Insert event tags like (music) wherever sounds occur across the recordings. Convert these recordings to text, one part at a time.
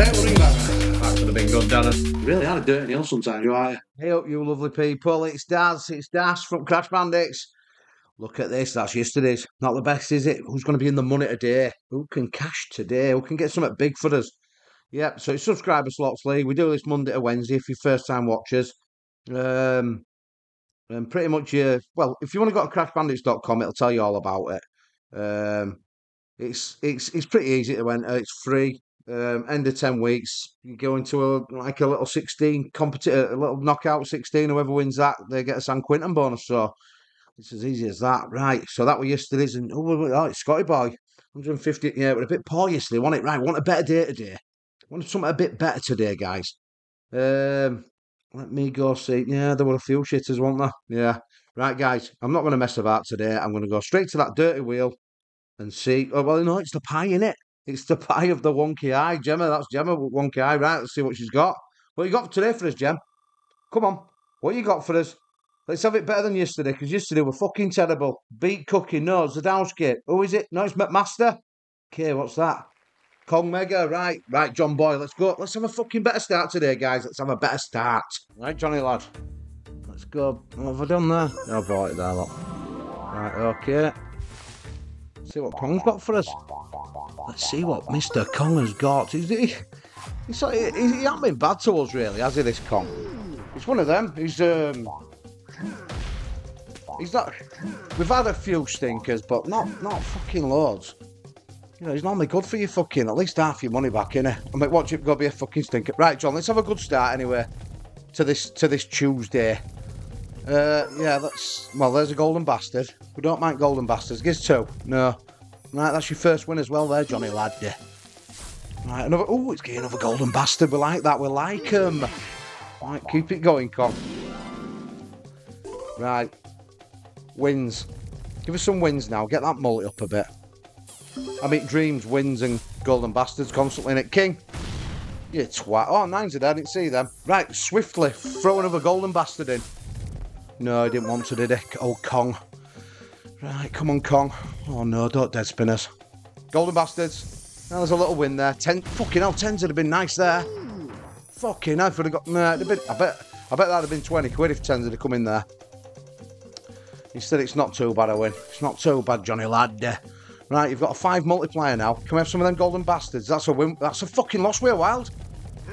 Right, we'll ring back. That could have been good, Dennis. Really had a dirty nail sometimes, you are. Hey up, you lovely people. It's Daz. It's Dash from Crash Bandits. Look at this. That's yesterday's. Not the best, is it? Who's going to be in the money today? Who can cash today? Who can get something big for us? Yep. So it's subscriber slots league. We do this Monday to Wednesday. If you're first time watchers, um, and pretty much uh, well, if you want to go to crashbandits.com, it'll tell you all about it. Um, it's it's it's pretty easy to enter. It's free. Um, end of ten weeks, you go into a like a little sixteen competitor, a little knockout sixteen. Whoever wins that, they get a San Quentin bonus. So it's as easy as that, right? So that was yesterday's, and oh, oh it's Scotty boy, 150. Yeah, but a bit poor yesterday. Want it right? Want a better day today? Want something a bit better today, guys? Um, let me go see. Yeah, there were a few shitters, weren't there? Yeah, right, guys. I'm not going to mess about today. I'm going to go straight to that dirty wheel and see. Oh well, no, it's the pie in it. It's the pie of the wonky eye. Gemma, that's Gemma with wonky eye. Right, let's see what she's got. What you got today for us, Gem? Come on. What you got for us? Let's have it better than yesterday, because yesterday were fucking terrible. Beat Cookie, no, Zadowski. Who is it? No, it's McMaster. Okay, what's that? Kong Mega, right, right, John Boy, let's go. Let's have a fucking better start today, guys. Let's have a better start. Right, Johnny lad. Let's go. What have I done there? I brought it there, look. Right, okay. See what Kong's got for us. Let's see what Mr. Kong has got. He's, he, he's, he, he hasn't been bad to us, really, has he, this Kong? He's one of them. He's, um... He's not... We've had a few stinkers, but not not fucking loads. You know, he's normally good for you fucking at least half your money back, innit? I mean, watch it go be a fucking stinker. Right, John, let's have a good start anyway to this to this Tuesday. Uh, yeah, that's well. There's a golden bastard. We don't mind golden bastards. Gives two. No. Right, that's your first win as well, there, Johnny lad. Yeah. Right, another. Oh, it's getting another golden bastard. We like that. We like him. Right, keep it going, Con. Right. Wins. Give us some wins now. Get that mullet up a bit. I mean, dreams, wins, and golden bastards constantly in it. King. You twat. Oh, nines are there. I didn't see them. Right, swiftly. Throw another golden bastard in. No, I didn't want to, did he? Oh, Kong. Right, come on, Kong. Oh, no, don't dead spinners. Golden bastards. Now there's a little win there. Ten. Fucking hell, tens would have been nice there. Fucking hell, would have got. Nah, been, I bet. I bet that'd have been 20 quid if tens had come in there. Instead, it's not too bad a win. It's not too bad, Johnny lad. Right, you've got a five multiplier now. Can we have some of them golden bastards? That's a win. That's a fucking loss. We're wild.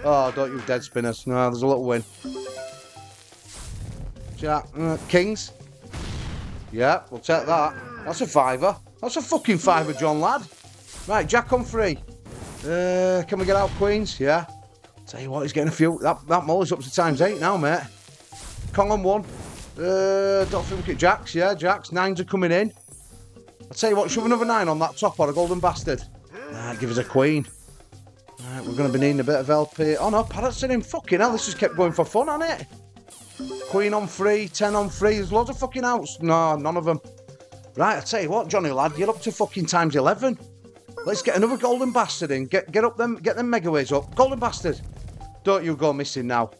Oh, don't you dead spinners. No, there's a little win. Jack, uh, Kings. Yeah, we'll take that. That's a fiver. That's a fucking fiver, John lad. Right, Jack on three. Uh, can we get out Queens? Yeah. Tell you what, he's getting a few. That that Molly's up to times eight now, mate. Kong on one. Uh, don't think we Jacks. Yeah, Jacks. Nines are coming in. I'll tell you what, shove another nine on that top or a golden bastard. Nah, give us a queen. Right, we're going to be needing a bit of LP. Oh no, Parrot's in him. Fucking hell, this just kept going for fun, hasn't it? Queen on three, ten on three. There's loads of fucking outs. No, none of them. Right, I tell you what, Johnny lad, you're up to fucking times eleven. Let's get another golden bastard in. Get get up them, get them megaways up. Golden bastard. Don't you go missing now.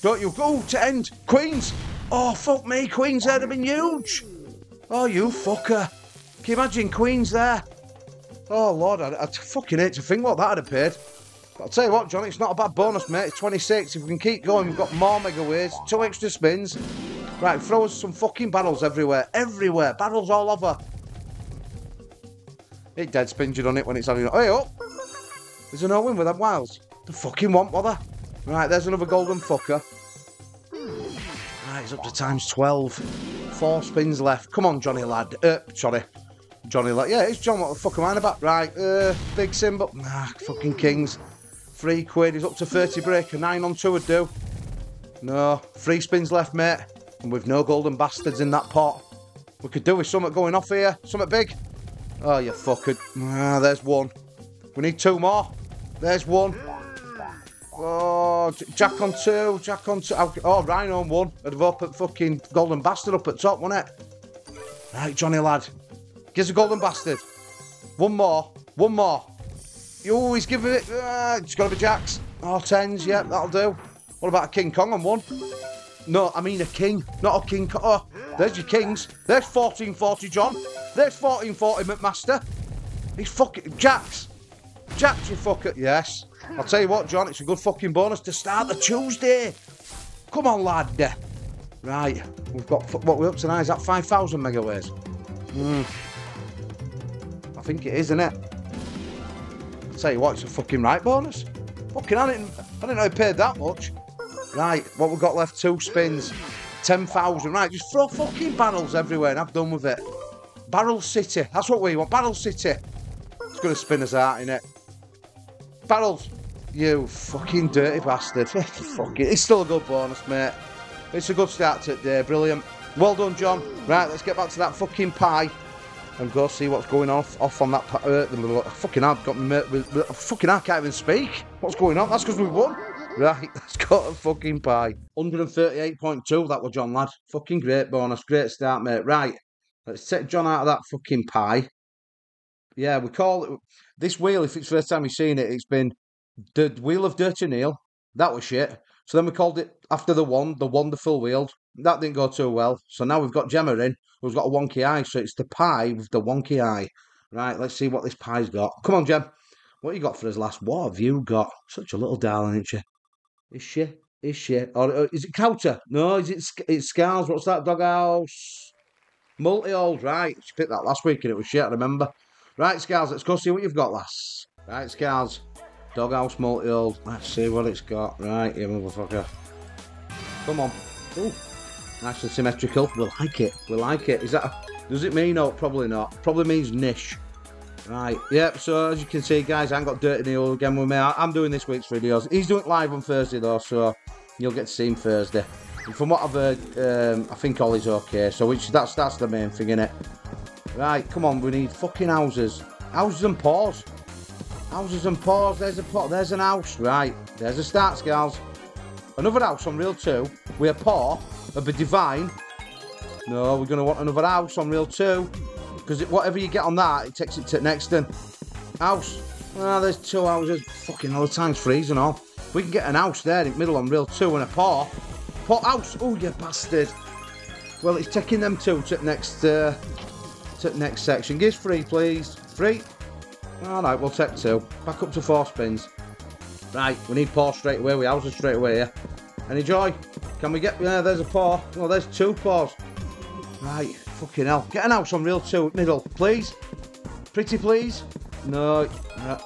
Don't you go to end. Queens. Oh fuck me, Queens there have been huge. Oh you fucker. Can you imagine Queens there? Oh lord, I, I fucking hate to think what that'd have paid. I'll tell you what, John, it's not a bad bonus, mate. It's 26. If we can keep going, we've got more megaways, two extra spins. Right, throw us some fucking barrels everywhere. Everywhere. Barrels all over. It dead spins you on it when it's you. Hey, up. There's a no win with them wilds. The fucking want bother. Right, there's another golden fucker. Right, it's up to times 12. Four spins left. Come on, Johnny lad. Uh, sorry. Johnny lad. Yeah, it's John. What the fuck am I about? Right, uh, big symbol. Nah, fucking kings. Three quid. He's up to 30 break. A nine on two would do. No. Three spins left, mate. And with no golden bastards in that pot. We could do with something going off here. Something big. Oh, you fucker. Ah, there's one. We need two more. There's one. Oh, Jack on two. Jack on two. Oh, Rhino on one. I'd have up at fucking Golden Bastard up at top, wouldn't it? Right, Johnny lad. Gives a Golden Bastard. One more. One more. You always give it. Uh, it's got to be Jacks. Oh, tens. Yeah, that'll do. What about a King Kong on one? No, I mean a king, not a king. Oh, there's your kings. There's 1440 John. There's 1440 McMaster. He's fucking Jacks. Jacks, you fucker. Yes. I'll tell you what, John, it's a good fucking bonus to start the Tuesday. Come on, lad. Right, we've got what we're up to now. Is that 5,000 megaways? Hmm. I think it is, isn't it? Tell you what, it's a fucking right bonus. Fucking, I didn't, I didn't know it paid that much. Right, what we've got left, two spins, 10,000. Right, just throw fucking barrels everywhere and I've done with it. Barrel City, that's what we want, Barrel City. It's going to spin us out, innit? Barrels, you fucking dirty bastard. (laughs) fucking, it's still a good bonus, mate. It's a good start to the day, brilliant. Well done, John. Right, let's get back to that fucking pie and go see what's going off off on that. Uh, fucking, I've got me. Fucking, I can't even speak. What's going on? That's because we won. Right, (laughs) let's go to fucking pie. 138.2, that was John, lad. Fucking great bonus. Great start, mate. Right, let's take John out of that fucking pie. Yeah, we call it. This wheel, if it's the first time you've seen it, it's been the Wheel of Dirty Neil. That was shit. So then we called it after the one, the Wonderful Wheel. That didn't go too well. So now we've got Gemma in, who's got a wonky eye. So it's the pie with the wonky eye. Right, let's see what this pie's got. Come on, Gem. What you got for us last? What have you got? Such a little darling, ain't you? Is she? Is she? Or, or is it Couter? No, is it it's Scars? What's that doghouse? Multihold, right. She picked that last week and it was shit, I remember. Right, Scars, let's go see what you've got, lass. Right, Scars. Doghouse multihold. Let's see what it's got. Right, you motherfucker. Come on. Ooh. Nice and symmetrical. We like it. We like it. Is that a, does it mean no? Probably not. Probably means niche. Right, yep, so as you can see, guys, I ain't got Dirty Neil again with me. I'm doing this week's videos. He's doing it live on Thursday, though, so you'll get to see him Thursday. And from what I've heard, um, I think Ollie's okay, so which that's that's the main thing, innit? Right, come on, we need fucking houses. Houses and paws. Houses and paws, there's a pot, there's an house. Right, there's a start, scales. Another house on Reel 2. We a paw of a divine. No, we're going to want another house on Reel 2. Because whatever you get on that, it takes it to next then. House. Well, there's two houses. Fucking all the time's freezing all. We can get an house there in the middle on Reel 2 and a paw. Paw house. Oh, you bastard. Well, it's taking them two to the next, uh, to the next section. Give three, please. Three. All right, we'll take two. Back up to four spins. Right, we need paw straight away. We houses straight away here. Any joy? Can we get... Yeah, there's a paw. Well, there's two paws. Right. Fucking hell. Get an house on Reel 2 middle, please. Pretty please. No.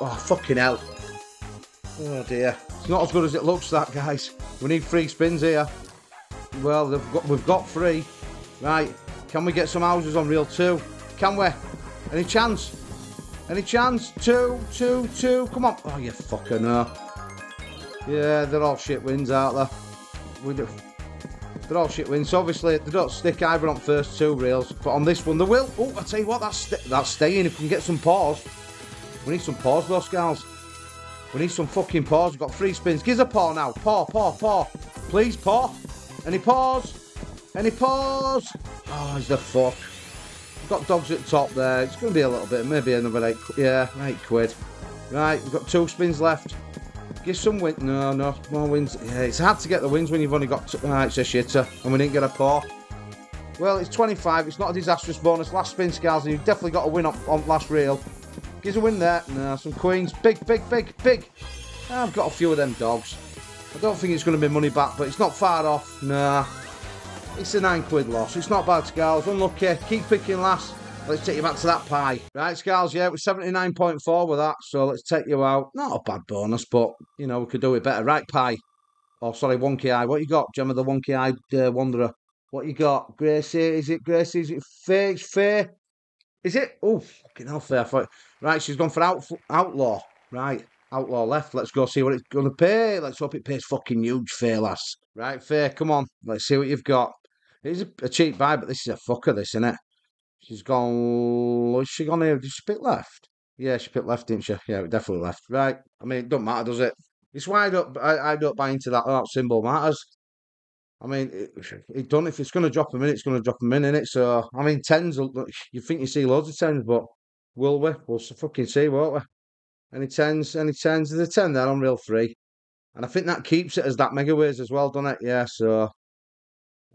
Oh, fucking hell. Oh dear. It's not as good as it looks, that, guys. We need three spins here. Well, got, we've got three. Right. Can we get some houses on real 2? Can we? Any chance? Any chance? Two, two, two. Come on. Oh, you fucker, no. Yeah, they're all shit wins, aren't they? We do. They're all shit wins. Obviously, they don't stick either on first two reels, but on this one they will. Oh, I tell you what, that's st that's staying. If we can get some paws, we need some paws, though, Scals. We need some fucking paws. We've got three spins. Give us a paw now. Paw, paw, paw. Please, paw. Any paws? Any paws? Oh, is the fuck. We've got dogs at the top there. It's going to be a little bit, maybe another eight. Yeah, eight quid. Right, we've got two spins left. Give some win. No, no, more wins. Yeah, it's hard to get the wins when you've only got. Two. Ah, it's a shitter, and we didn't get a paw. Well, it's 25. It's not a disastrous bonus. Last spin, Scars, and you've definitely got a win on, on last reel. Gives a win there. No, some queens. Big, big, big, big. I've got a few of them dogs. I don't think it's going to be money back, but it's not far off. Nah. It's a nine quid loss. It's not bad, Scars. Unlucky. Keep picking last. Let's take you back to that pie. Right, Scales, yeah, we're 79.4 with that, so let's take you out. Not a bad bonus, but, you know, we could do it better. Right, pie. Oh, sorry, Wonky Eye. What you got, Gemma the Wonky Eyed uh, Wanderer? What you got? Gracie, is it Gracie? Is it Faye? It's Faye? Is it? Oh, fucking hell, Faye. Thought... Right, she's gone for out, Outlaw. Right, Outlaw left. Let's go see what it's going to pay. Let's hope it pays fucking huge, Faye, lass. Right, Faye, come on. Let's see what you've got. It's a, a cheap buy, but this is a fucker, this, isn't it? She's gone. Is she gone here? Did she pick left? Yeah, she picked left, didn't she? Yeah, definitely left. Right. I mean, it doesn't matter, does it? It's why I don't, I, I don't buy into that. That symbol matters. I mean, it, it done. If it's going to drop a minute, it's going to drop a minute. It. So, I mean, tens. You think you see loads of tens, but will we? We'll fucking see, won't we? Any tens? Any tens? There's a ten there on Reel Three, and I think that keeps it as that megaways as well, doesn't it? Yeah. So,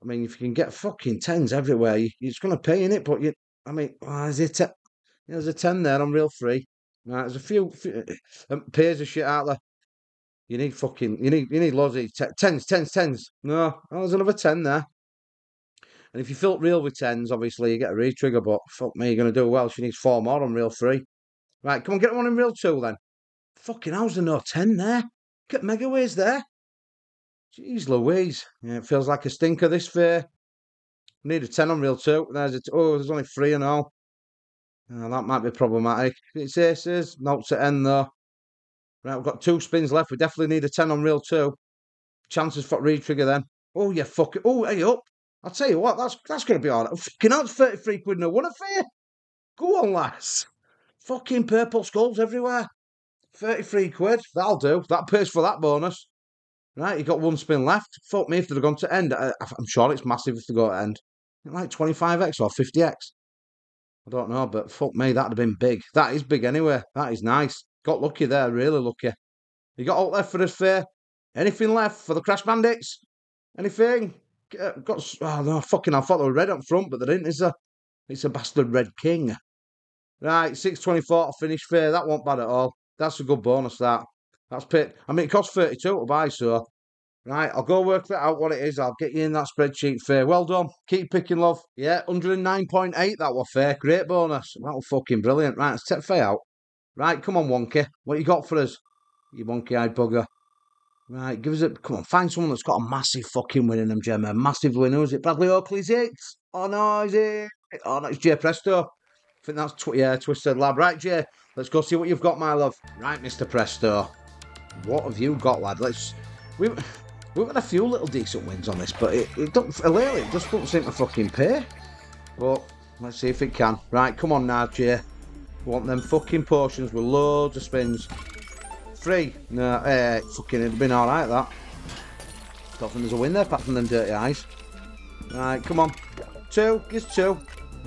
I mean, if you can get fucking tens everywhere, you, it's going to pay in it. But you, I mean, oh, is it? There's a ten there on real Three. Right, there's a few, few (clears throat) um, pairs of shit out there. You need fucking, you need, you need loads of te- tens, tens, tens. No, oh, there's another ten there. And if you fill it real with tens, obviously you get a re-trigger, but fuck me, you're going to do well. She needs four more on real three. Right, come on, get one in real two then. Fucking how's there no 10 there? Get Megaways there. Jeez Louise. Yeah, it feels like a stinker this fair. Need a 10 on reel two. There's a t- oh, there's only three and all. Oh, that might be problematic. It's aces. Notes at end though. Right, we've got two spins left. We definitely need a 10 on reel two. Chances for re-trigger then. Oh, yeah, fuck it. Oh, hey, up. I'll tell you what, that's that's going to be all right. Oh, fucking hell, it's 33 quid no one affair. Go on, lads. Fucking purple skulls everywhere. 33 quid. That'll do. That pays for that bonus. Right, you got one spin left. Fuck me if they'd have gone to end. I, I'm sure it's massive if they go to end. Like 25x or 50x. I don't know, but fuck me, that'd have been big. That is big anyway. That is nice. Got lucky there, really lucky. You got all left for this fair? Anything left for the Crash Bandits? Anything? Uh, got oh no, fucking! I thought they were red up front, but they didn't. Is a it's a bastard red king. Right, six twenty four to finish fair. That will not bad at all. That's a good bonus. That that's pit. I mean, it costs thirty two to buy, so right. I'll go work that out. What it is, I'll get you in that spreadsheet. Fair. Well done. Keep picking, love. Yeah, hundred and nine point eight. That was fair. Great bonus. That was fucking brilliant. Right, let's take fair out. Right, come on, Wonky. What you got for us? You wonky eyed bugger. Right, give us a come on, find someone that's got a massive fucking win in them, Gemma. Massive winner. Is it? Bradley Oakley's it? Oh no, is it? Oh no, it's Jay Presto. I think that's tw- yeah, Twisted Lab. Right, Jay, let's go see what you've got, my love. Right, Mr. Presto. What have you got, lad? Let's we we've got a few little decent wins on this, but it, it don't lately it just doesn't seem to fucking pay. But let's see if it can. Right, come on now, Jay. Want them fucking potions with loads of spins. Three. No, eh, fucking it'd been alright that. Don't think there's a win there apart from them dirty eyes. Right, come on. Two, just two.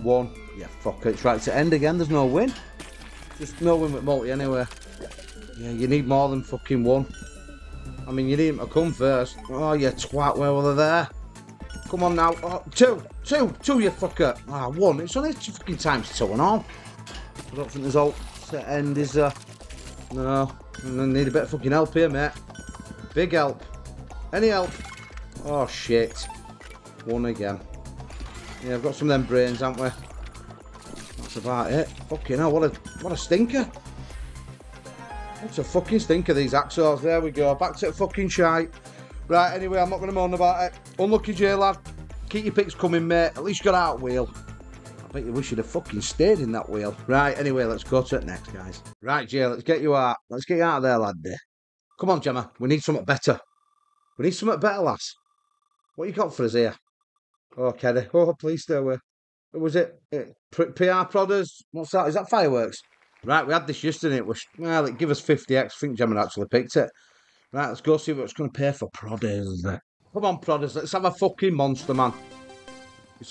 One. Yeah, fuck it. It's right to end again. There's no win. Just no win with multi anyway. Yeah, you need more than fucking one. I mean, you need him to come first. Oh, you twat. Where were they there? Come on now. Oh, two. Two. Two, you fucker. Ah, one. It's only two fucking times two and all. I don't think there's all to end, is there? No. I need a bit of fucking help here, mate. Big help. Any help? Oh, shit. One again. Yeah, I've got some of them brains, haven't we? That's about it. Fucking hell, what a, what a stinker. What's a fucking stinker, these axles. There we go. Back to fucking shite. Right, anyway, I'm not going to moan about it. Unlucky J, lad. Keep your picks coming, mate. At least you got out wheel. I bet you wish you'd have fucking stayed in that wheel. Right, anyway, let's go to it next, guys. Right, Jay, let's get you out. Let's get you out of there, lad. Come on, Gemma. We need something better. We need something better, lass. What you got for us here? Oh, Keddy. Oh, please stay away. What was it? Uh, it PR Prodders? What's that? Is that fireworks? Right, we had this yesterday. It was, well, it give us 50x. I think Gemma actually picked it. Right, let's go see what it's going to pay for Prodders. Come on, Prodders. Let's have a fucking monster, man.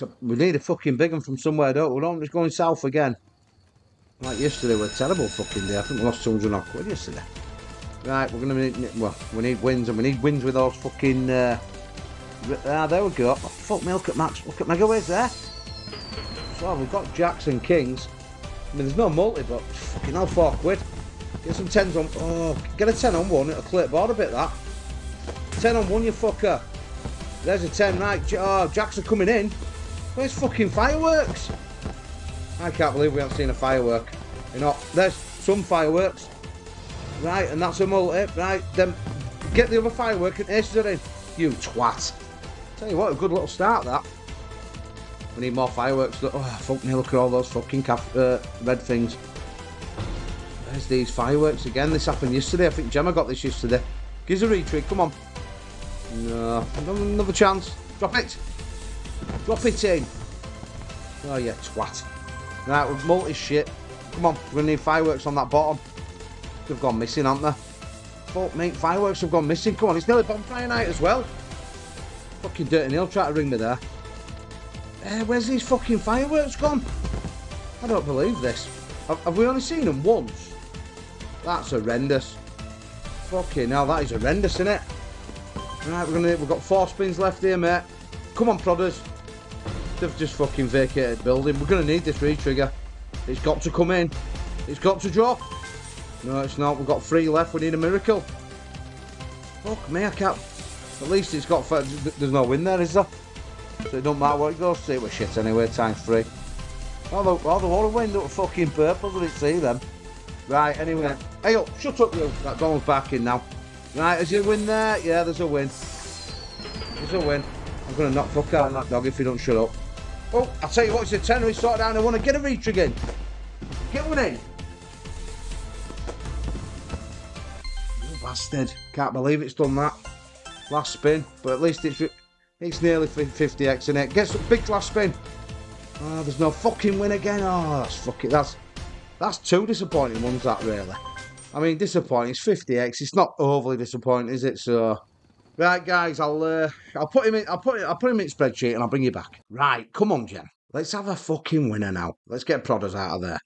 A, we need a fucking big one from somewhere, don't we? Don't just going south again. Like yesterday, we a terrible fucking day. I think we lost 200 odd quid yesterday. Right, we're gonna need well, we need wins, and we need wins with those fucking. Uh, ah, there we go. Oh, fuck me, look at Max. Look at Megaways there. So we've got Jackson Kings. I mean, there's no multi, but fucking hell, four quid. Get some tens on. Oh, get a ten on one. It'll clear board a bit. That ten on one, you fucker. There's a ten, right? Oh, Jacks are coming in. Where's fucking fireworks? I can't believe we haven't seen a firework. You know, there's some fireworks. Right, and that's a multi. Right, then get the other firework and aces are in. You twat. Tell you what, a good little start that. We need more fireworks. Oh, fuck me, look at all those fucking uh, red things. There's these fireworks again. This happened yesterday. I think Gemma got this yesterday. Gives a retreat, come on. No, another chance. Drop it. Drop it in. Oh, yeah, twat. Right, we've multi shit. Come on, we're going to need fireworks on that bottom. They've gone missing, haven't they? Fuck me, fireworks have gone missing. Come on, it's nearly bonfire night as well. Fucking Dirty Neil try to ring me there. Uh, where's these fucking fireworks gone? I don't believe this. Have, we only seen them once? That's horrendous. Fucking hell, that is horrendous, isn't it? Right, we're gonna we've got four spins left here, mate. Come on, prodders. They've just fucking vacated building. We're gonna need this re-trigger. It's got to come in. It's got to drop. No, it's not. We've got three left. We need a miracle. Fuck me, I can't. At least it's got. There's no win there, is there? So it don't matter what it goes to. It was shit anyway, times three. Oh, the, oh, the water wind up fucking purple, did it see them? Right, anyway. Hey, up, shut up, you. That Donald's back in now. Right, is there a win there? Yeah, there's a win. There's a win. I'm going to knock fuck out that dog if he don't shut up. Oh, I'll tell you what, it's a tenner. He's sorted down. I want to get a reach again. Get one in. You bastard. Can't believe it's done that. Last spin, but at least it's it's nearly 50x in it. Gets a big last spin. Oh, there's no fucking win again. Oh, that's fucking that's that's two disappointing ones. That really. I mean, disappointing. It's 50x. It's not overly disappointing, is it? So, right, guys, I'll uh, I'll put him in. I'll put I'll put him in spreadsheet and I'll bring you back. Right, come on, Jen. Let's have a fucking winner now. Let's get Prodders out of there.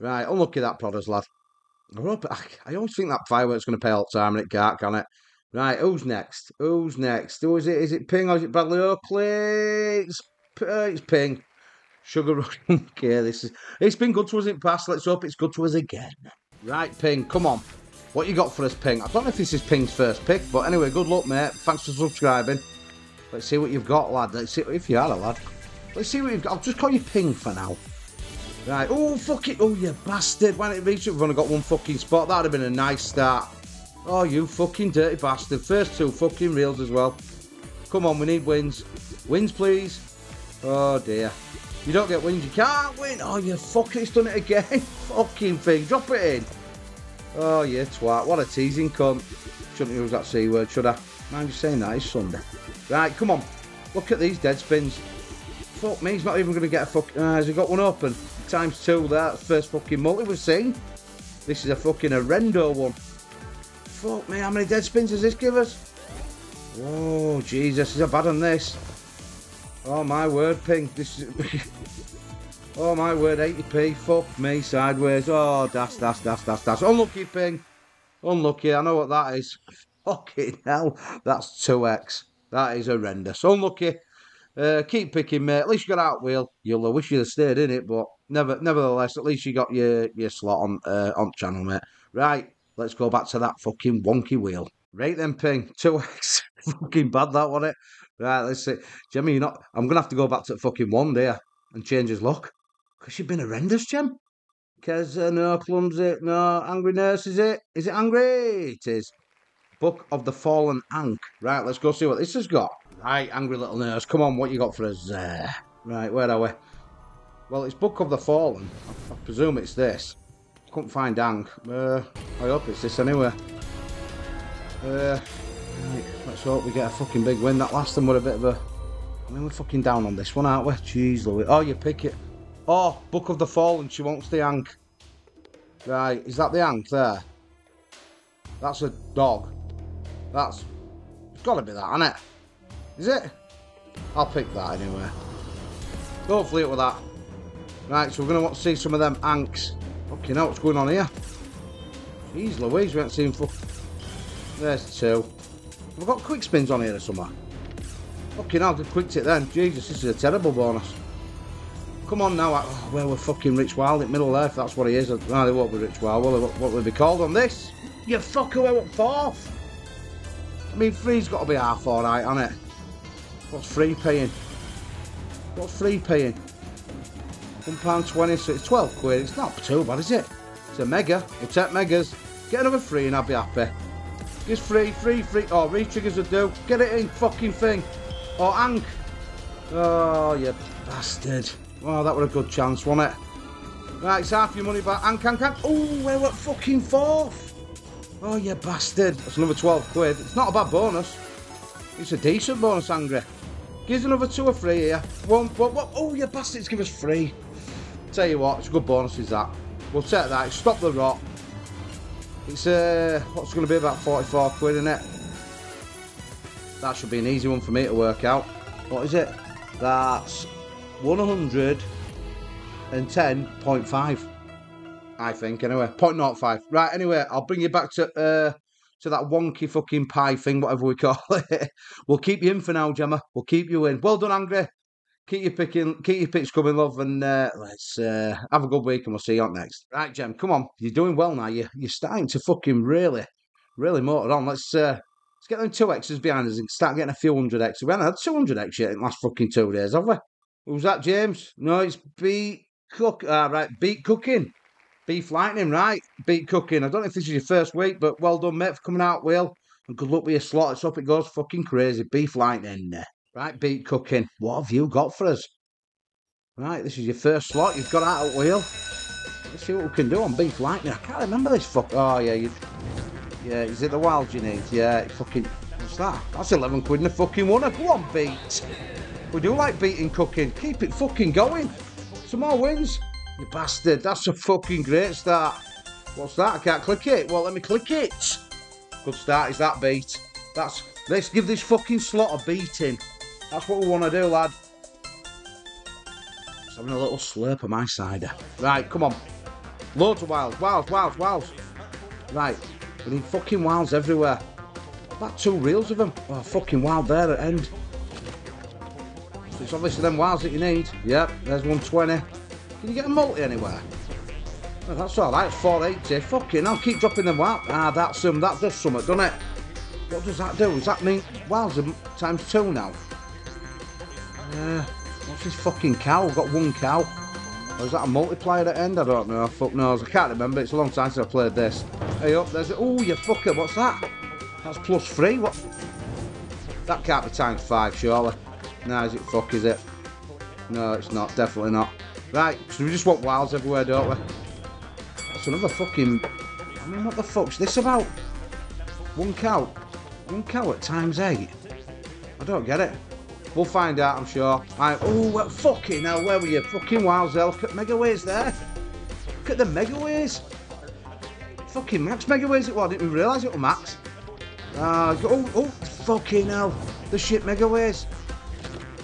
Right, unlucky that Prodders lad. I, I always think that firework's going to pay all the time and it can't, can it? Right, who's next? Who's next? Who is it? Is it Ping or is it Bradley Oakley? It's, uh, it's Ping. Sugar (laughs) Rush. okay, this is. It's been good to us in the past. Let's hope it's good to us again. Right, Ping, come on. What you got for us, Ping? I don't know if this is Ping's first pick, but anyway, good luck, mate. Thanks for subscribing. Let's see what you've got, lad. Let's see if you are a lad. Let's see what you've got. I'll just call you Ping for now. Right. Oh, fuck it. Oh, you bastard. When it reached it, we've only got one fucking spot. That'd have been a nice start. Oh, you fucking dirty bastard. First two fucking reels as well. Come on, we need wins. Wins, please. Oh, dear. You don't get wins, you can't win. Oh, you fucking, it's done it again. (laughs) fucking thing. Drop it in. Oh, yeah, twat. What a teasing cunt. Shouldn't use that C word, should I? Mind you saying that. It's Sunday. Right, come on. Look at these dead spins. Fuck me, he's not even going to get a fuck. Uh, has he got one open? Times two, that first fucking multi we've seen. This is a fucking horrendo one. Fuck me, how many dead spins does this give us? Oh, Jesus, is a bad on this. Oh, my word, Ping. This is... (laughs) oh, my word, 80p. Fuck me, sideways. Oh, that's, that's, that's, that's, dash. Unlucky, Ping. Unlucky, I know what that is. (laughs) Fucking hell, that's 2x. That is horrendous. Unlucky. Uh, keep picking, mate. At least you got out wheel. You'll wish you'd have stayed in it, but never, nevertheless, at least you got your, your slot on uh, on channel, mate. Right, Let's go back to that fucking wonky wheel. Right then, Ping. (laughs) 2x. fucking bad, that, wasn't it? Right, let's see. Jimmy, you're not... I'm going to have to go back to the fucking one there and change his luck. Because you've been horrendous, Jim. Because, uh, no, clumsy. No, Angry Nurse, is it? Is it Angry? It is. Book of the Fallen Ankh. Right, let's go see what this has got. Right, Angry Little Nurse. Come on, what you got for us there? Right, where are we? Well, it's Book of the Fallen. I presume it's this. Couldn't find Ang. Uh, I hope it's this anyway. Uh, right, let's hope we get a fucking big win. That last one were a bit of a... I mean, we're fucking down on this one, aren't we? Jeez, Louis. Oh, you pick it. Oh, Book of the Fallen. She wants the Ankh. Right, is that the Ankh there? That's a dog. That's... It's got to be that, isn't it? Is it? I'll pick that anyway. Hopefully it with that. Right, so we're going to want to see some of them Ankhs. Fucking now what's going on here? Jeez Louise, we haven't seen fuck. There's two. We've got quick spins on here or somewhere. Fucking hell, just quicked it then. Jesus, this is a terrible bonus. Come on now, uh, oh, well, we're fucking Rich Wilde in middle if that's what he is. No, they won't be Rich Wilde, will what, will be called on this? You fucker, we're up fourth. I mean, three's got to be half alright, hasn't it? What's free paying? What's free paying? £1.20, so it's 12 quid. It's not too bad, is it? It's a mega. We'll take megas. Get another free and I'll be happy. Just free, free, free. Oh, re-triggers will do. Get it in, fucking thing. Oh, Ankh. Oh, you bastard. Oh, that was a good chance, wasn't it? Right, it's half your money back. Ankh, Ankh, Ankh. Oh, we're at fucking fourth. Oh, you bastard. That's another 12 quid. It's not a bad bonus. It's a decent bonus, Angry. Gives another two or three here. One, one, one. Oh, you bastards, give us free. Tell you what, it's a good bonus is that. We'll take that, stop the rot. It's uh what's gonna be about 44 quid in it. That should be an easy one for me to work out. What is it? That's 110.5. I think anyway. 0.05. Right, anyway, I'll bring you back to uh to that wonky fucking pie thing, whatever we call (laughs) it. we'll keep you in for now, Gemma. We'll keep you in. Well done, Angry keep your picking, keep your picks coming, love, and uh, let's uh, have a good week, and we'll see you on next. Right, Jem, come on, you're doing well now. You you're starting to fucking really, really motor on. Let's uh, Let's get them two X's behind us and start getting a few hundred X's. We haven't had 200 X yet in the last fucking two days, have we? Who's that, James? No, it's Beat Cook. Ah, right, Beat Cooking. Beef Lightning, right? Beat Cooking. I don't know if this is your first week, but well done, mate, for coming out, Will. And good luck with your slot. It's up it goes fucking crazy. Beef Lightning. Right, Beat Cooking. What have you got for us? Right, this is your first slot. You've got out at wheel. Let's see what we can do on Beef Lightning. I can't remember this fuck. Oh, yeah. You... Yeah, is it the wild you need? Yeah, fucking. What's that? That's 11 quid and a fucking one. Go on, Beat. We do like beating cooking. Keep it fucking going. Some more wins. You bastard. That's a fucking great start. What's that? I can't click it. Well, let me click it. Good start is that beat. That's. Let's give this fucking slot a beating. That's what we want to do, lad. Just having a little slurp of my cider. Right, come on. Loads of wilds, wilds, wilds, wilds. Right, we need fucking wilds everywhere. About two reels of them. Oh, fucking wild there at the end. So it's obviously them wilds that you need. Yep, there's 120. Can you get a multi anywhere? Oh, that's alright, it's 480. Fucking, I'll keep dropping them wild. Ah, that's. Um, that does something, doesn't it? What does that do? Does that mean wilds are times two now? Uh, what's this fucking cow? We've got one cow. Or is that a multiplier at the end? I don't know. Fuck knows. I can't remember. It's a long time since I played this. Hey up, there's it. Oh, you fucker. What's that? That's plus three. What? That can't be times five, surely. No, is it fuck, is it? No, it's not. Definitely not. Right, so we just want wilds everywhere, don't we? That's another fucking... I mean, what the fuck's this about? One cow. One cow at times eight. I don't get it. We'll find out, I'm sure. Right. Oh, well, fucking hell, where were you? Fucking wild Look at Megaways there. Look at the Megaways. Fucking Max Megaways it was. I didn't even realise it was Max. Uh, oh, oh, fucking hell. The shit Megaways.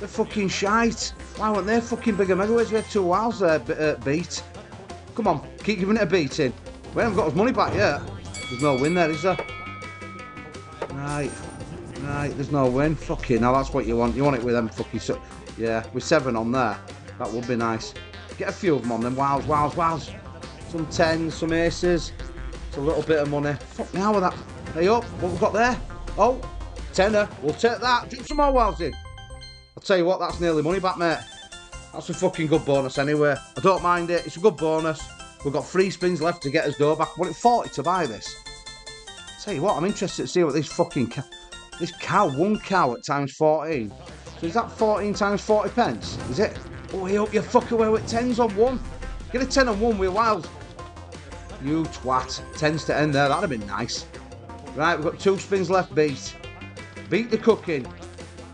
The fucking shite. Why weren't they fucking bigger Megaways? We had two wilds there, uh, beat. Come on, keep giving it a beating. We haven't got his money back yet. There's no win there, is there? Right. Right, there's no win. Fucking hell, that's what you want. You want it with them fucking... So yeah, with seven on there. That would be nice. Get a few of them on them. Wows, wows, wows. Some tens, some aces. It's a little bit of money. Fuck now with that. Hey up, what we've got there? Oh, tenner. We'll take that. Drop some more wows in. I'll tell you what, that's nearly money back, mate. That's a fucking good bonus anyway. I don't mind it. It's a good bonus. We've got three spins left to get us dough back. I wanted 40 to buy this. I'll tell you what, I'm interested to see what this fucking... This cow, one cow at times 14. So is that 14 times 40 pence? Is it? Oh, I hope you fuck away with 10s on one. Get a 10 on one with wild. You twat. 10s to end there. That'd have been nice. Right, we've got two spins left, beat. Beat the cooking.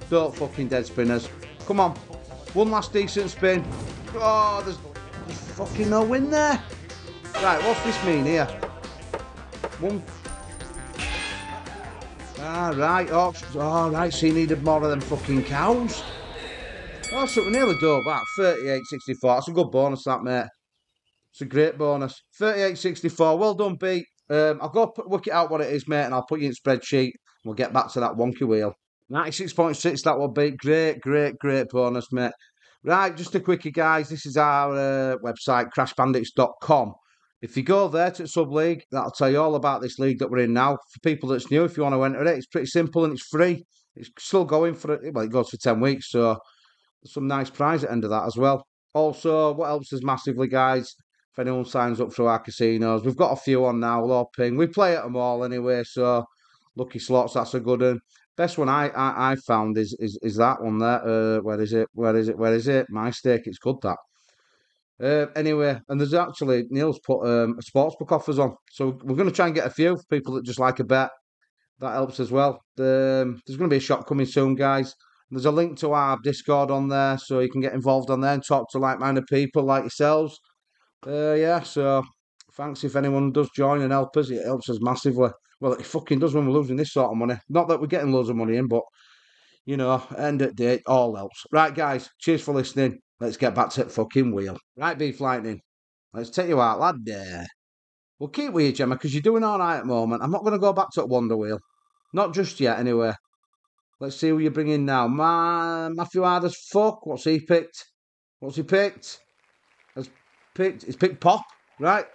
Don't fucking dead spinners. Come on. One last decent spin. Oh, there's, there's fucking no win there. Right, what's this mean here? One Ah, right, auctions. Oh, right, so you needed more of them fucking cows. Oh, so we nearly do back. 38.64. That's a good bonus, that, mate. It's a great bonus. 38.64. Well done, Pete. Um, I'll go put, work it out what it is, mate, and I'll put you in spreadsheet. We'll get back to that wonky wheel. 96.6, that will be great, great, great bonus, mate. Right, just a quickie, guys. This is our uh, website, crashbandits.com. If you go there to Sub League, that'll tell you all about this league that we're in now. For people that's new, if you want to enter it, it's pretty simple and it's free. It's still going for it. Well, it goes for 10 weeks, so some nice prize at the end of that as well. Also, what helps us massively, guys, if anyone signs up through our casinos, we've got a few on now, low ping. We play at them all anyway, so lucky slots, that's a good one. Best one I, I, I found is, is is that one there. Uh, where is it? Where is it? Where is it? MyStake. It's good that. Uh, anyway, and there's actually Neil's put um, a sportsbook offers on, so we're going to try and get a few people that just like a bet. That helps as well. Um, there's going to be a shop coming soon, guys. There's a link to our Discord on there, so you can get involved on there and talk to like-minded people like yourselves. Uh, yeah, so thanks if anyone does join and help us. It helps us massively. Well, it fucking does when we're losing this sort of money. Not that we're getting loads of money in, but you know, end of day, all helps. Right, guys. Cheers for listening. Let's get back to the fucking wheel. Right, Beef Lightning. Let's take you out, lad. There. We'll keep with you, Gemma, because you're doing all right at the moment. I'm not going to go back to that Wonder Wheel. Not just yet, anyway. Let's see who you bring in now. Ma- Matthew Hard fuck. What's he picked? What's he picked? Has picked. He's picked Pop, right?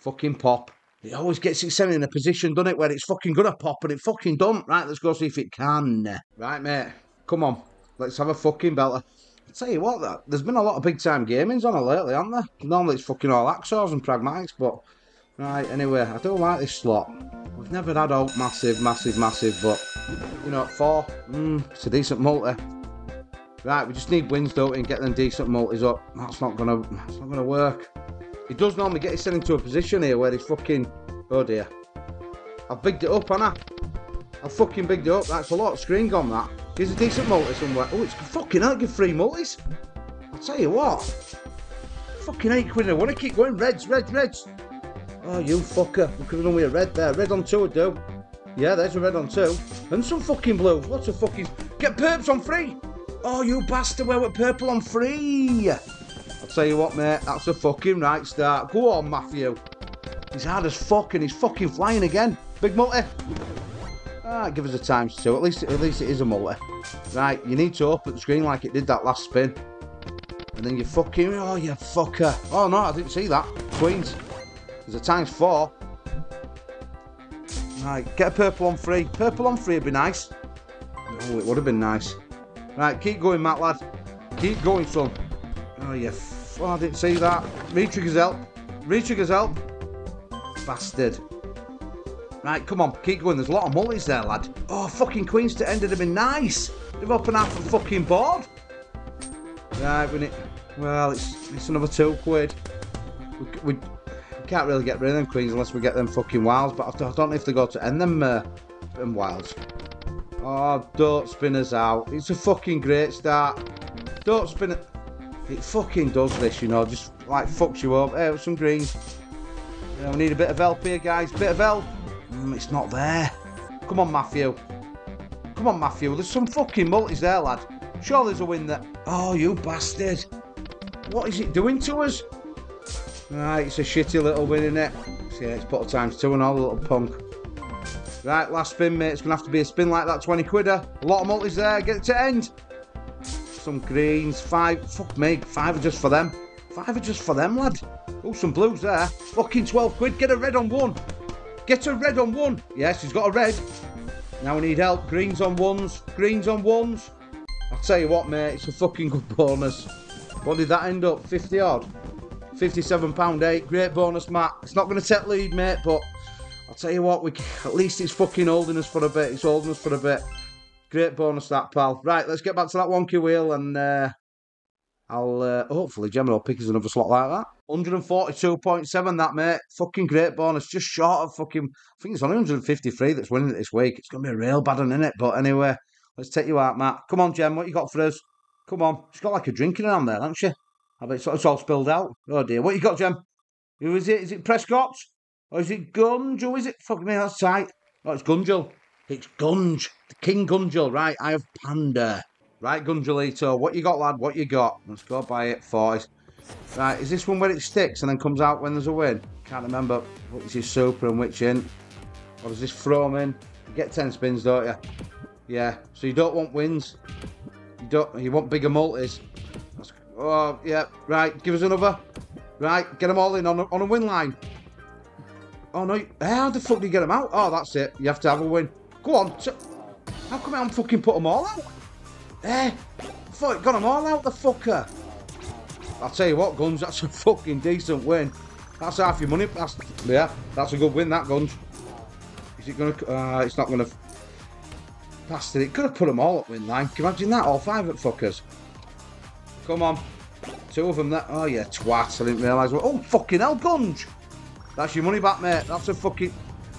Fucking Pop. It always gets itself in a position, doesn't it, where it's fucking gonna pop and it fucking don't. Right, let's go see if it can. Right, mate. Come on. Let's have a fucking belter. I tell you what, that there's been a lot of big time gamings on it lately, aren't there? Normally it's fucking all Hacksaws and Pragmatics, but right, anyway, I don't like this slot. We've never had out massive, massive, massive, but you know, four, mm, it's a decent multi. Right, we just need wins though and get them decent multis up. That's not gonna that's not gonna work. He does normally get himself into a position here where he's fucking oh dear. I've bigged it up, I? I've fucking bigged it up. That's a lot of screen gone that. Here's a decent multi somewhere. Oh, it's fucking hell, give free multis. I'll tell you what. Fucking eight quid. I want to keep going. Reds, reds, reds. Oh, you fucker. We could have done with a red there. Red on two would do. Yeah, there's a red on two. And some fucking blue. What's a fucking... Get perps on free. Oh, you bastard. Where with purple on free. I'll tell you what, mate. That's a fucking right start. Go on, Matthew. He's hard as fuck and he's fucking flying again. Big multi. Ah, give us a times two. At least, at least it is a multi. Right, you need to open the screen like it did that last spin. And then you fucking, oh, you fucker. Oh, no, I didn't see that. Queens. There's a times four. Right, get a purple on free. Purple on free would be nice. Oh, it would have been nice. Right, keep going, Matt, lad. Keep going, son. Oh, you oh, I didn't see that. Retrigger's help. Retrigger's help. Bastard. Right, come on, keep going. There's a lot of mullies there, lad. Oh, fucking Queens to end would have been nice. They've opened half the fucking board. Right, we need... Well, it's, it's another two quid. We, we, can't really get rid of them Queens unless we get them fucking wilds, but I don't know if they go to end them, uh, them wilds. Oh, don't spin us out. It's a fucking great start. Don't spin it. It fucking does this, you know, just like fucks you up. Hey, some greens. We need a bit of help here, guys. Bit of help. Mm, it's not there. Come on, Matthew. Come on, Matthew. There's some fucking multis there, lad. Sure there's a win there. Oh, you bastard. What is it doing to us? Right, it's a shitty little win, isn't it? See, it's put times two and all, little punk. Right, last spin, mate. It's going to have to be a spin like that 20 quidder. A lot of multis there. Get it to end. Some greens. Five. Fuck me. Five are just for them. Five are just for them, lad. Oh, some blues there. Fucking 12 quid. Get a red on one. Get a red on one. Yes, he's got a red. Now we need help. Greens on ones. Greens on ones. I'll tell you what, mate. It's a fucking good bonus. What did that end up? 50 odd? £57.8. Great bonus, Matt. It's not going to take lead, mate, but I'll tell you what. We At least it's fucking holding us for a bit. It's holding us for a bit. Great bonus, that, pal. Right, let's get back to that wonky wheel and uh, I'll uh, hopefully Gemma will pick us another slot like that. 142.7 that mate. Fucking great bonus. Just short of fucking I think it's only 153 that's winning it this week. It's gonna be a real bad one, isn't it? But anyway, let's take you out, Matt. Come on, Gem, what you got for us? Come on. She's got like a drinking in there, hasn't she? I bet it's, all spilled out. Oh dear. What you got, Gem? Who is it? Is it Prescott? Or is it Gunge? Or is it? Fuck me, that's tight. Oh, it's Gungel. It's Gunge. The King Gungel. Right, I have Panda. Right, Gungelito, what you got, lad? What you got? Let's go buy it, 40. Right, is this one where it sticks and then comes out when there's a win? Can't remember which is super and which in. Or does this throw them in? You get 10 spins, don't you? Yeah, so you don't want wins. You don't. You want bigger multis. Oh, yeah, right, give us another. Right, get them all in on a, on a win line. Oh, no, how the fuck do you get them out? Oh, that's it. You have to have a win. Go on. How come I am fucking put them all out? Eh? Fuck, got them all out, the fucker. I'll tell you what, Guns, (laughs) that's a fucking decent win. That's half your money. That's, yeah, that's a good win, that, Guns. Is it to... Uh, it's not going to... Bastard, it could have put them all up win line. Can you imagine that? All five of fuckers. Come on. Two of them that... Oh, yeah, twat. I didn't realise. Oh, fucking hell, Gunge. That's your money back, mate. That's a fucking...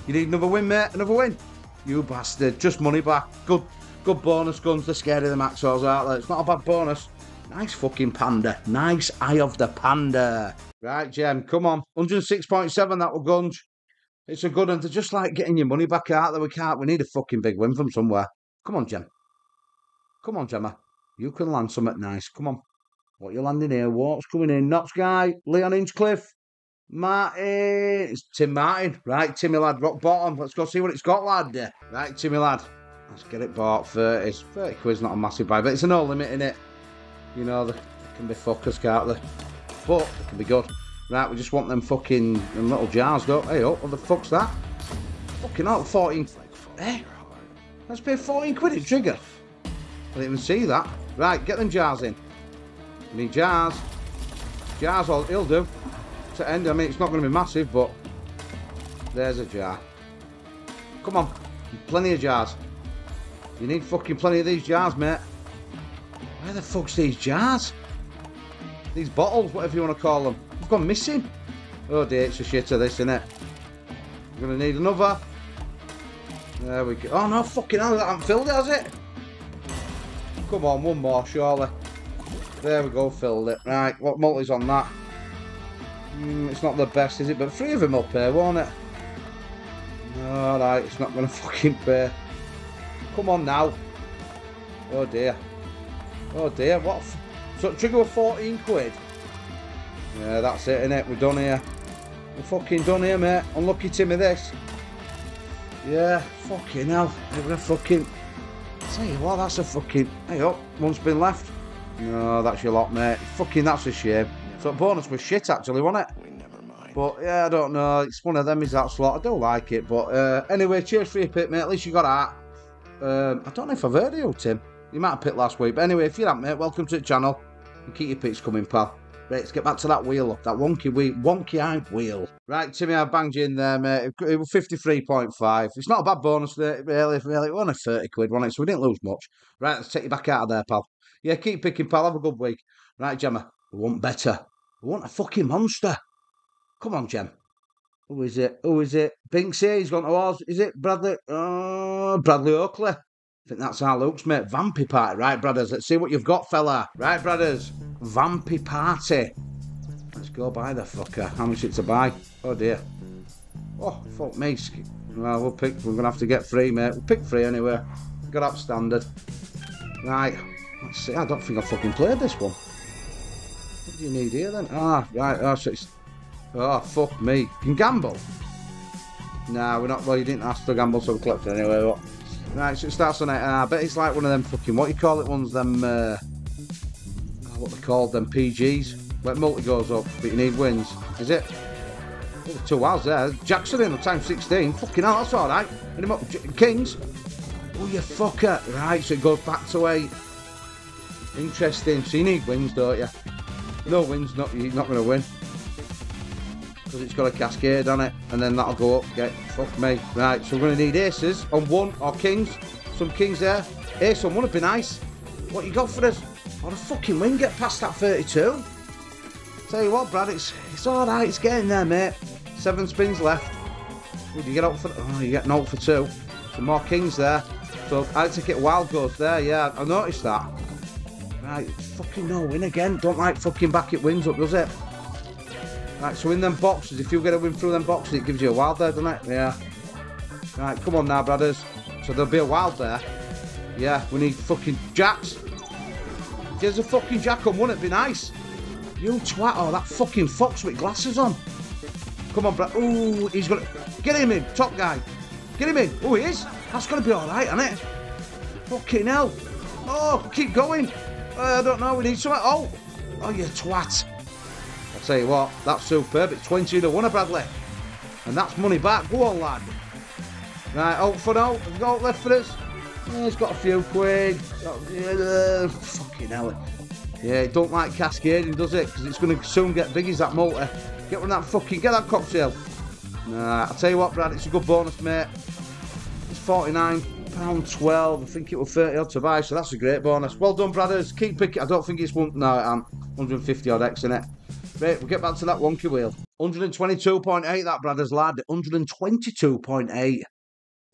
You need another win, mate. Another win. You bastard. Just money back. Good Good bonus guns, they're scared of the Maxwells out there. It's not a bad bonus. Nice fucking panda. Nice eye of the panda. Right, Jem, come on. 106.7, that will gunge. It's a good one. They're just like getting your money back out that We can't. We need a fucking big win from somewhere. Come on, Jem. Come on, Gemma. You can land something nice. Come on. What you landing here? What's coming in? Knox guy. Leon Inchcliffe. Martin. It's Tim Martin. Right, Timmy lad, rock bottom. Let's go see what it's got, lad. Right, Timmy lad. Let's get it bought. 30. 30 quid's not a massive buy, but it's a no limit in it. You know, they can be fuckers, can't they? But they can be good. Right, we just want them fucking them little jars, don't Hey, oh, what the fuck's that? Fucking hell, 14... Eh? Let's pay 14 quid Trigger. I didn't even see that. Right, get them jars in. I need jars. Jars, all he'll do. To end, I mean, it's not going to be massive, but... There's a jar. Come on. Plenty of jars. You need fucking plenty of these jars, mate. Where the fuck's these jars? These bottles, whatever you want to call them. They've gone missing. Oh dear, it's a shitter this, isn't it? We're going to need another. There we go. Oh no, fucking hell, that hasn't filled it, has it? Come on, one more, surely. There we go, filled it. Right, what multi's on that? Mm, it's not the best, is it? But three of them will pay, won't it? Alright, it's not going (laughs) to fucking pay. Come on now. Oh dear. Oh dear, what? So trigger with 14 quid? Yeah, that's it, innit? We're done here. We're fucking done here, mate. Unlucky Timmy this. Yeah, fucking hell. We're a fucking... Tell you what, that's a fucking... Hey up, one's been left. No, that's your lot, mate. Fucking, that's a shame. So bonus was shit, actually, wasn't it? We never mind. But yeah, I don't know. It's one of them, is that slot. I don't like it. But uh, anyway, cheers for your pick, mate. At least you got that. Um, I don't know if I've heard of you, Tim. You might have picked last week. But anyway, if you're that, mate, welcome to the channel. And keep your picks coming, pal. Right, let's get back to that wheel, that wonky wheel, wonky-eyed wheel. Right, Timmy, I banged you in there, mate. It was 53.5. It's not a bad bonus, really, really. Only 30 quid, wasn't it? So we didn't lose much. Right, let's take you back out of there, pal. Yeah, keep picking, pal. Have a good week. Right, Gemma, we want better. We want a fucking monster. Come on, Gem. Who is it? Who is it? Binksy, he's gone to ours. Is it Bradley? Oh, Bradley Oakley. Think that's our looks, mate. Vampy party. Right, brothers, let's see what you've got, fella. Right, brothers. Vampy party. Let's go buy the fucker. How much it to buy? Oh, dear. Oh, fuck me. Well, we'll pick, we're going to have to get three, mate. We'll pick three anyway. Got up standard. Right. Let's see. I don't think I fucking played this one. What do you need here then? Ah, right. Oh, so Oh, fuck me. You can gamble? Nah, we're not. Well, you didn't ask to gamble, so we collected anyway. But... Right, so it starts on it. Uh, I bet it's like one of them fucking. What you call it? Ones them. Uh, oh, what they called them PGs. Like multi goes up, but you need wins. Is it? Oh, two hours there. Jackson in the time 16. Fucking hell, that's alright. Any up, Kings. Oh, you fucker. Right, so it goes back to eight. Interesting. So you need wins, don't you? No wins, not you're not going to win because it's got a cascade on it and then that'll go up get fuck me. Right so we're going to need aces on one or kings. Some kings there. Ace on one would be nice. What you got for us? Oh the fucking win get past that 32 tell you what Brad it's it's all right it's getting there mate. Seven spins left. Would you get out for oh you get an out for two. Some more kings there. So I take it wild goes there yeah I noticed that. Right fucking no win again. Don't like fucking back it wins up does it Right, so in them boxes, if you get a win through them boxes, it gives you a wild there, doesn't it? Yeah. Right, come on now, brothers. So there'll be a wild there. Yeah, we need fucking jacks. There's a fucking jack on one, it'd be nice. You twat, oh, that fucking fox with glasses on. Come on, bro. Ooh, he's got to... Get him in, top guy. Get him in. Oh, he is. That's going to be all right, isn't it? Fucking hell. Oh, keep going. Uh, I don't know, we need some... Oh, oh, you twat. I'll tell you what, that's superb. It's 20 to 1 a Bradley. And that's money back. Go on, lad. Right, out for now. Go left for us. Yeah, he's got a few quid. Uh, fucking hell. Yeah, don't like cascading, does it? Because it's going to soon get big as that motor. Get one that fucking, get that cocktail. Nah, I'll tell you what, Brad, it's a good bonus, mate. It's £49.12. I think it was 30 odd to buy, so that's a great bonus. Well done, brothers. Keep picking. I don't think it's one, no, I'm 150 odd X in it. Right, we'll get back to that wonky wheel. 122.8, that brothers lad. 122.8.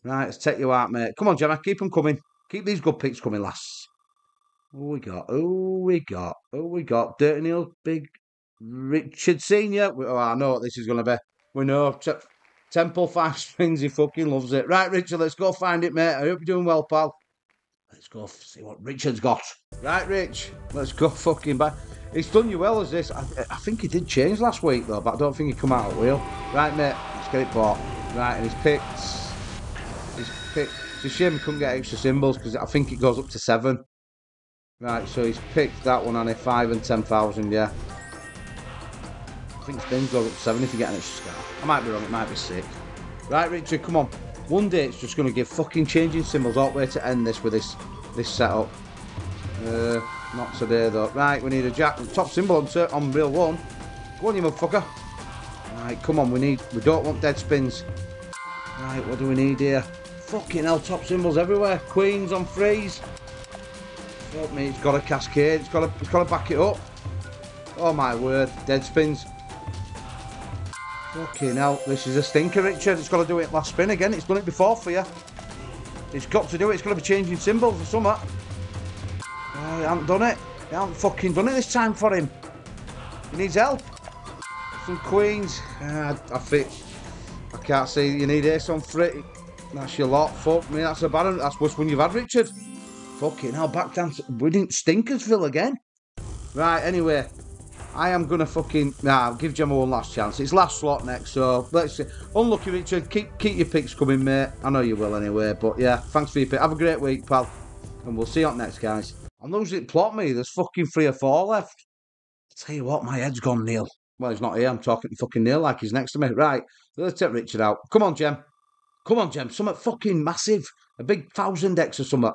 Right, let's take you out, mate. Come on, Gemma, keep them coming. Keep these good picks coming, lass. Who we got? Who we got? Who we got? Dirty Neil, Big Richard Senior. Oh, I know what this is going to be. We know. Temple Five Springs, (laughs) he fucking loves it. Right, Richard, let's go find it, mate. I hope you're doing well, pal. Let's go see what Richard's got. Right, Rich, let's go fucking back. He's done you well as this. I, I, think he did change last week though, but I don't think he come out of wheel. Right, mate, let's get it bought. Right, and he's picked. He's picked. It's a shame he couldn't get extra symbols because I think it goes up to seven. Right, so he's picked that one on a five and ten thousand. Yeah. I think spins go up seven if you get an extra scar. I might be wrong, it might be six. Right, Richard, come on. One day it's just going to give fucking changing symbols all the way to end this with this this setup. Uh, not today though. Right, we need a jack. Top symbol on, on reel one. Go on, you motherfucker. Right, come on, we need. We don't want dead spins. Right, what do we need here? Fucking hell, top symbols everywhere. Queens on freeze. Fuck me, it's got a cascade. It's got to, it's got to back it up. Oh my word, dead spins. Fucking hell, this is a stinker, Richard. It's got to do it last spin again. It's done it before for you. It's got to do it. It's got to be changing symbols or something. Oh, he hasn't done it. He hasn't fucking done it this time for him. He needs help. Some queens. Uh, I think I can't see. You need ace on three. That's your lot. Fuck me. That's a bad. That's worse when you've had Richard. Fucking hell. Back down to winning Stinkersville again. Right. Anyway. I am gonna fucking nah. give Gemma one last chance. It's last slot next, so let's see. Unlucky Richard, keep keep your picks coming, mate. I know you will anyway, but yeah, thanks for your pick. Have a great week, pal, and we'll see you on next, guys. I'm losing plot me. There's fucking three or four left. I'll tell you what, my head's gone Neil. Well, he's not here. I'm talking to fucking Neil like he's next to me. Right, let's take Richard out. Come on, Gem. Come on, Gem. Something fucking massive. A big thousand X or something.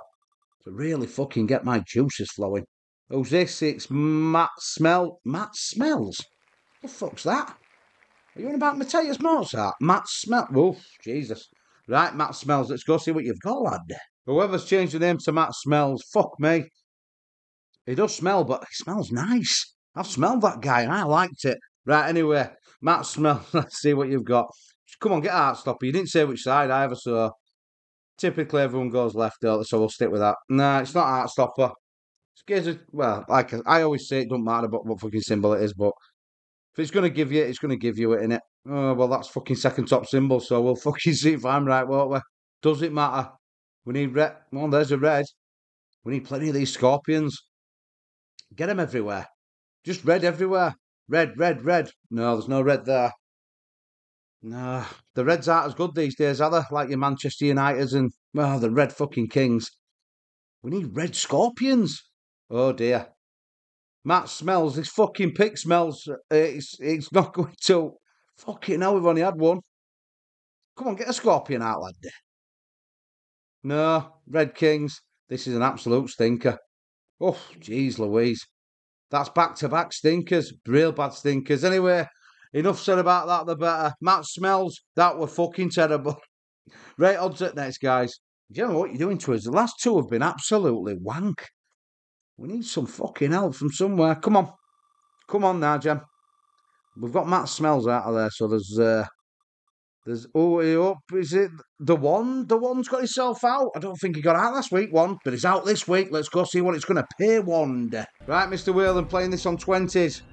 To really fucking get my juices flowing. Who's this? It's Matt Smell. Matt Smells? What The fuck's that? Are you on about Matthias Mozart? Matt Smell. Oh, Jesus. Right, Matt Smells. Let's go see what you've got, lad. Whoever's changed the name to Matt Smells, fuck me. He does smell, but he smells nice. I've smelled that guy and I liked it. Right, anyway, Matt smell. (laughs) Let's see what you've got. Come on, get Heartstopper. You didn't say which side either, so typically everyone goes left, so we'll stick with that. Nah, it's not Heartstopper. Scares of, well, like I always say, it don't matter about what fucking symbol it is, but if it's going to give you, it's going to give you it, innit? Oh, well, that's fucking second top symbol, so we'll (laughs) fucking see if I'm right, won't we? Does it matter? We need red. Well, there's a red. We need plenty of these scorpions. Get them everywhere. Just red everywhere. Red, red, red. No, there's no red there. No, the Reds aren't as good these days, are they? Like your Manchester Uniteds and, well, the Red fucking Kings. We need red scorpions. Oh dear. Matt smells, this fucking pick smells. Uh, it's, it's not (laughs) going to. Fucking hell, we've only had one. Come on, get a scorpion out, lad. No, Red Kings. This is an absolute stinker. Oh, jeez Louise. That's back to back stinkers. Real bad stinkers. Anyway, enough said about that, the better. Matt smells. That were fucking terrible. (laughs) right, odds at next, guys. Do you know what you're doing to us? The last two have been absolutely wank. We need some fucking help from somewhere. Come on. Come on now, Jem. We've got Matt Smells out of there, so there's uh there's oh up. Is it the one? The one's got himself out. I don't think he got out last week, one, but he's out this week. Let's go see what it's gonna pay one. Right, Mr. Whalen playing this on twenties.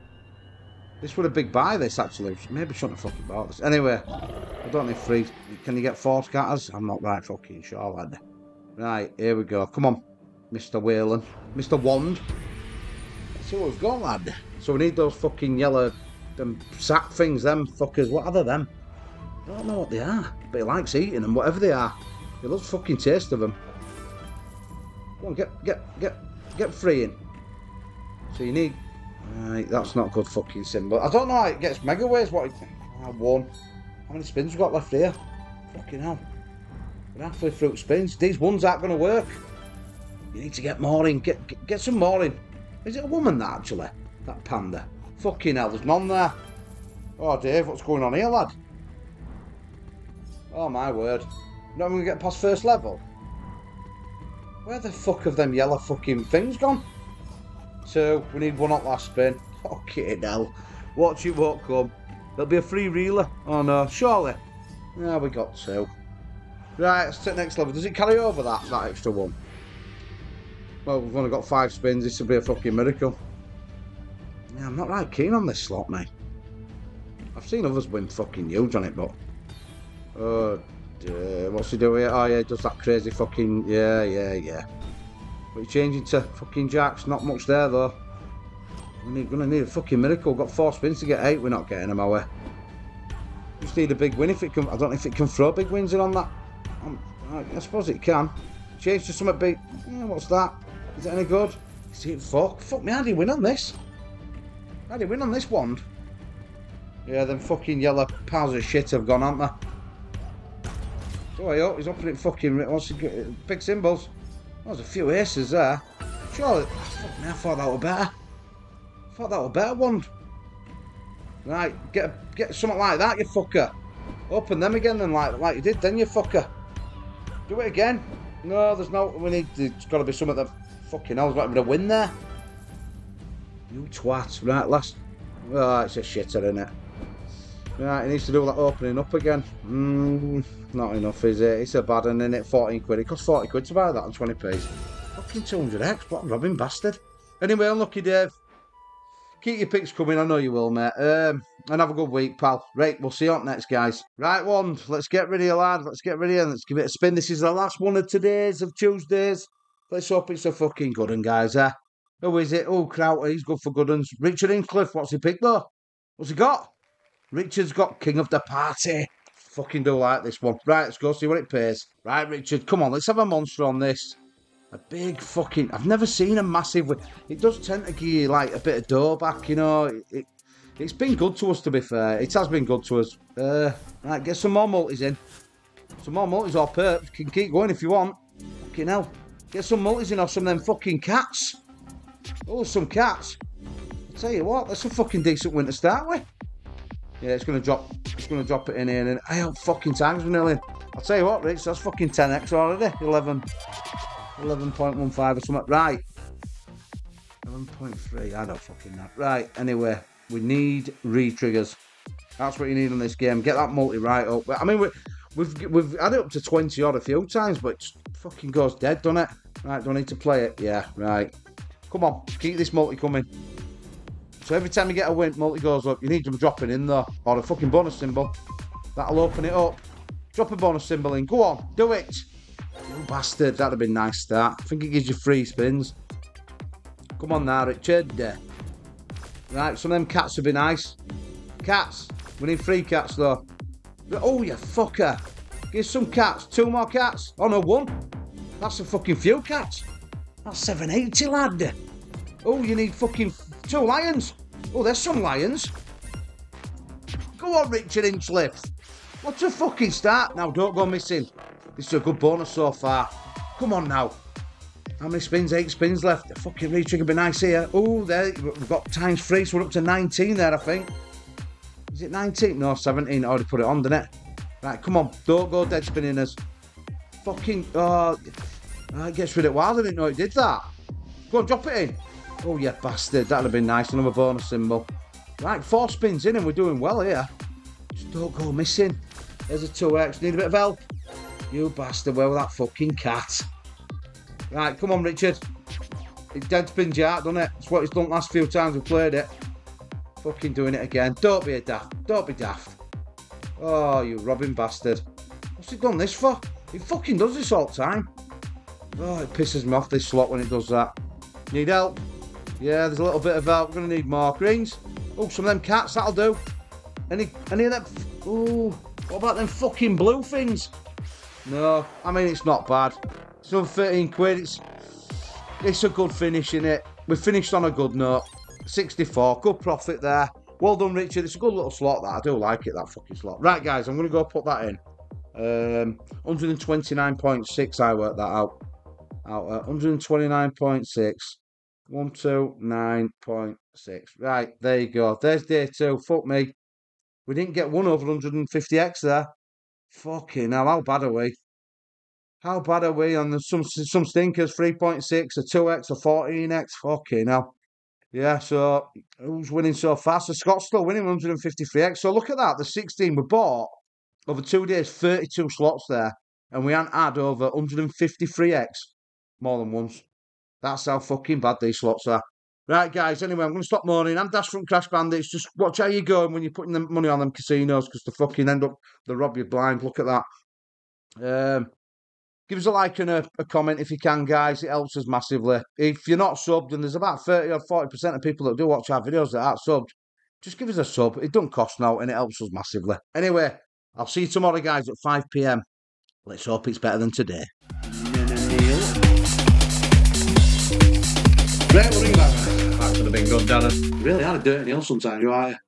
This would a big buy this actually. Maybe shouldn't have fucking bought this. Anyway, I don't need free. Can you get four scatters? I'm not right fucking sure, lad. Right, here we go. Come on. Mr. Whalen. Mr. Wand. Let's see what we've got, lad. So we need those fucking yellow them sack things, them fuckers. What are they, them? I don't know what they are, but he likes eating them, whatever they are. He loves fucking taste of them. Come on, get, get, get, get free in. So you need... Right, that's not good fucking symbol. I don't know how it gets megaways. What? I won. How many spins we got left here? Fucking hell. We're halfway through spins. These ones aren't going to work. You need to get more in. Get, get, get some more in. Is it a woman that actually? That panda. Fucking hell, there's none there. Oh, Dave, what's going on here, lad? Oh, my word. Not to get past first level? Where the fuck have them yellow fucking things gone? So, we need one at last spin. (laughs) Fucking hell. Watch it won't come. There'll be a free reeler. Oh, no. Surely. Yeah, we got two. Right, let's take next level. Does it carry over that, that extra one? Well, we've only got five spins. This will be a fucking miracle. Yeah, I'm not right keen on this slot, mate. I've seen others win fucking huge on it, but... Oh, uh, what's he doing? Oh, yeah, does that crazy fucking... Yeah, yeah, yeah. But he's changing to fucking jacks. Not much there, though. We're gonna need a fucking miracle. We've got four spins to get eight. We're not getting them, are we? Just need a big win if it can... I don't know if it can throw big wins in on that. Um, I suppose it can. Change to something big. Yeah, what's that? Is it any good? Is it fuck? Fuck me, how do you win on this? How do you win on this wand? Yeah, them fucking yellow piles of shit have gone, haven't they? Oh, yeah, he's up at fucking. What's he got? Big symbols. Oh, there's a few aces there. Surely. Oh, me, I thought that were better. I thought that were better one. Right, get get something like that, you fucker. Open them again, then like like you did, then you fucker. Do it again. No, there's no. We need. There's got to be something that fucking hell's got to win there. You twat. Right, last. Oh, it's a shitter, isn't it? Right, he needs to do that opening up again. Mm, not enough, is it? It's a bad one, isn't it? 14 quid. It costs 40 quid to buy that on 20p. Fucking 200x. What a robbing bastard. Anyway, unlucky Dave. Keep your picks coming, I know you will, mate. Um, and have a good week, pal. Right, we'll see you up next, guys. Right, one, let's get ready, lad. Let's get ready and let's give it a spin. This is the last one of today's, of Tuesdays. Let's hope it's a fucking good one, guys, eh? Who is it? Oh, Crowter, he's good for good ones. Richard Incliffe, what's he picked, though? What's he got? Richard's got King of the Party. Fucking do like this one. Right, let's go see what it pays. Right, Richard, come on, let's have a monster on this. A big fucking. I've never seen a massive. It does tend to give you like a bit of dough back, you know. It, it, has been good to us, to be fair. It has been good to us. Uh, right, get some more multis in. Some more multis or perps. Can keep going if you want. Fucking hell. Get some multis in or some of them fucking cats. Oh, some cats. I'll tell you what, that's a fucking decent win to start with. Yeah, it's gonna drop. It's gonna drop it in here, and I have oh, fucking times a million. I'll tell you what, Rich, that's fucking 10x already. 11, 11.15 or something. Right. 11.3. I don't fucking know. Right. Anyway, we need re-triggers. That's what you need on this game. Get that multi right up. I mean, we, we've we've had it up to 20 odd a few times, but it fucking goes dead, doesn't it? Right. Do I need to play it? Yeah. Right. Come on. Keep this multi coming. So every time you get a win, multi goes up, you need them dropping in there. or a fucking bonus symbol. That'll open it up. Drop a bonus symbol in. Go on, do it. You bastard, that'd have been nice start. I think it gives you free spins. Come on now, Richard. Right, some of them cats would be nice. Cats. We need three cats though. Oh, you fucker. Give some cats. Two more cats. Oh, no, one. That's a fucking few cats. That's 780, lad. Oh, you need fucking two lions. Oh, there's some lions. Go on, Richard Inchliff. What's a fucking start? Now, don't go missing. This is a good bonus so far. Come on now. How many spins? Eight spins left. The fucking retrigger be nice here. Oh, there. We've got times three, so we're up to 19 there, I think. Is it 19? No, 17. I already put it on, didn't it? Right, come on. Don't go dead spinning us. Fucking. Oh, it gets rid of it wild. I didn't know it did that. Go on, drop it in. Oh, yeah, bastard. That'd have been nice. Another bonus symbol. Right, four spins in and we're doing well here. Just don't go missing. There's a 2x. Need a bit of help. You bastard. Where was that fucking cat? Right, come on, Richard. It dead spins you out, doesn't it? It's what it's done last few times we've played it. Fucking doing it again. Don't be a daft. Don't be daft. Oh, you robbing bastard. What's he done this for? He fucking does this all the time. Oh, it pisses me off this slot when it does that. Need help? Yeah, there's a little bit of help. We're going to need more. Greens? Oh, some of them cats, that'll do. Any any of them? Oh, what about them fucking blue things? No, I mean, it's not bad. It's on 13 quid. It's, it's a good finish in it. We finished on a good note. 64, good profit there. Well done, Richard. It's a good little slot that. I do like it, that fucking slot. Right, guys, I'm going to go put that in. Um, 129.6, I worked that out. Out at 129.6. 129.6. Right, there you go. There's day two. Fuck me. We didn't get one over 150x there. Fucking hell, how bad are we? How bad are we on the, some some stinkers? 3.6, a 2x, a 14x. Fucking hell. Yeah, so who's winning so fast? So Scott's still winning 153x. So look at that. The 16 we bought over two days, 32 slots there. And we hadn't had over 153x more than once. That's how fucking bad these slots are. Right, guys, anyway, I'm going to stop moaning. I'm Dash from Crash Bandits. Just watch how you're going when you're putting the money on them casinos because they fucking end up, they rob you blind. Look at that. Um, give us a like and a, a, comment if you can, guys. It helps us massively. If you're not subbed, and there's about 30 or 40% of people that do watch our videos that aren't subbed, just give us a sub. It doesn't cost now and it helps us massively. Anyway, I'll see you tomorrow, guys, at 5 pm. Let's hope it's better than today. Have been good, Dennis. Really had a dirty nail sometimes, you are.